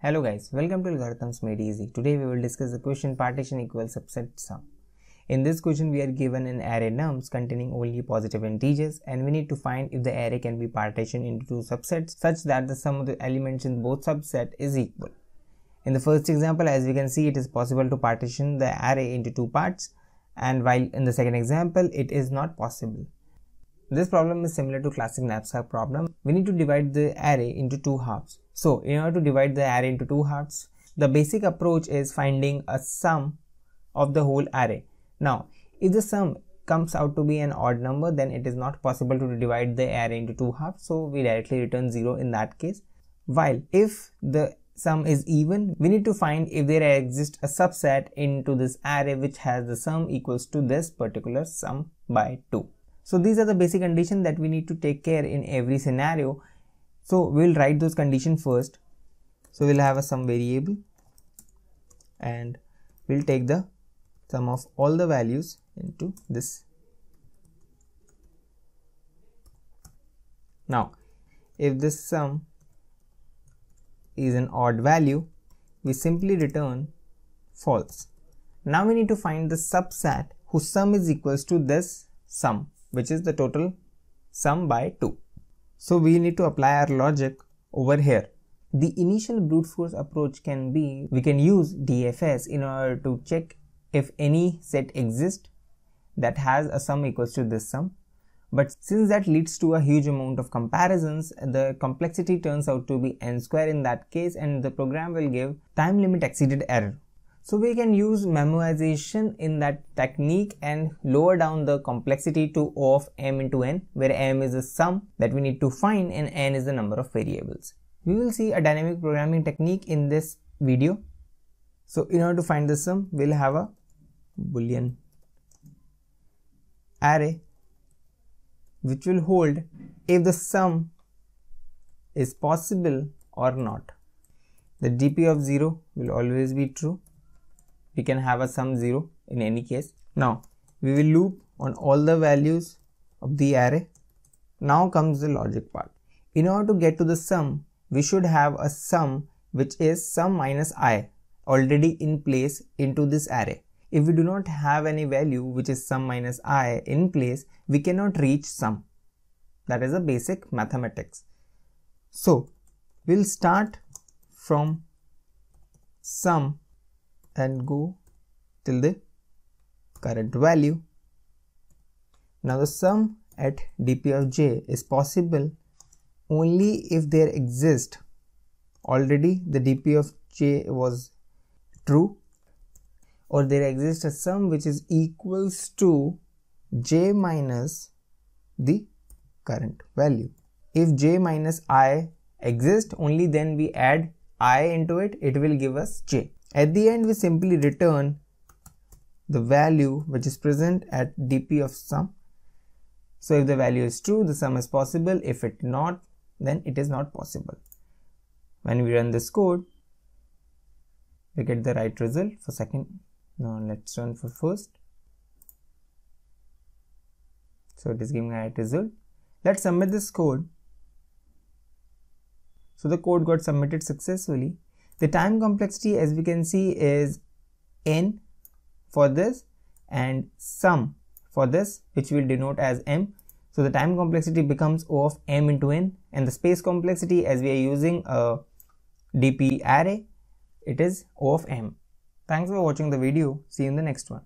Hello guys, welcome to Algorithms Made Easy. Today we will discuss the question partition equals subset sum. In this question we are given an array nums containing only positive integers and we need to find if the array can be partitioned into two subsets such that the sum of the elements in both subset is equal. In the first example as we can see it is possible to partition the array into two parts and while in the second example it is not possible. This problem is similar to classic knapsack problem. We need to divide the array into two halves. So in order to divide the array into two halves, the basic approach is finding a sum of the whole array. Now, if the sum comes out to be an odd number, then it is not possible to divide the array into two halves. So we directly return 0 in that case. While if the sum is even, we need to find if there exists a subset into this array which has the sum equals to this particular sum by 2. So these are the basic conditions that we need to take care in every scenario. So we'll write those conditions first. So we'll have a sum variable and we'll take the sum of all the values into this. Now if this sum is an odd value, we simply return false. Now we need to find the subset whose sum is equals to this sum which is the total sum by 2. So we need to apply our logic over here. The initial brute force approach can be, we can use DFS in order to check if any set exists that has a sum equals to this sum. But since that leads to a huge amount of comparisons, the complexity turns out to be n square in that case and the program will give time limit exceeded error. So we can use memoization in that technique and lower down the complexity to O of m into n where m is the sum that we need to find and n is the number of variables. We will see a dynamic programming technique in this video. So in order to find the sum, we'll have a boolean array which will hold if the sum is possible or not. The dp of 0 will always be true we can have a sum 0 in any case. Now we will loop on all the values of the array. Now comes the logic part. In order to get to the sum, we should have a sum which is sum minus i already in place into this array. If we do not have any value which is sum minus i in place, we cannot reach sum. That is a basic mathematics. So we'll start from sum and go till the current value. Now the sum at dp of j is possible only if there exist already the dp of j was true or there exists a sum which is equals to j minus the current value. If j minus i exists only then we add i into it it will give us j. At the end we simply return the value which is present at dp of sum. So if the value is true the sum is possible if it not then it is not possible. When we run this code we get the right result for second. Now let's run for first. So it is giving a right result. Let's submit this code. So the code got submitted successfully the time complexity as we can see is n for this and sum for this which we will denote as m. So the time complexity becomes O of m into n and the space complexity as we are using a DP array it is O of m. Thanks for watching the video. See you in the next one.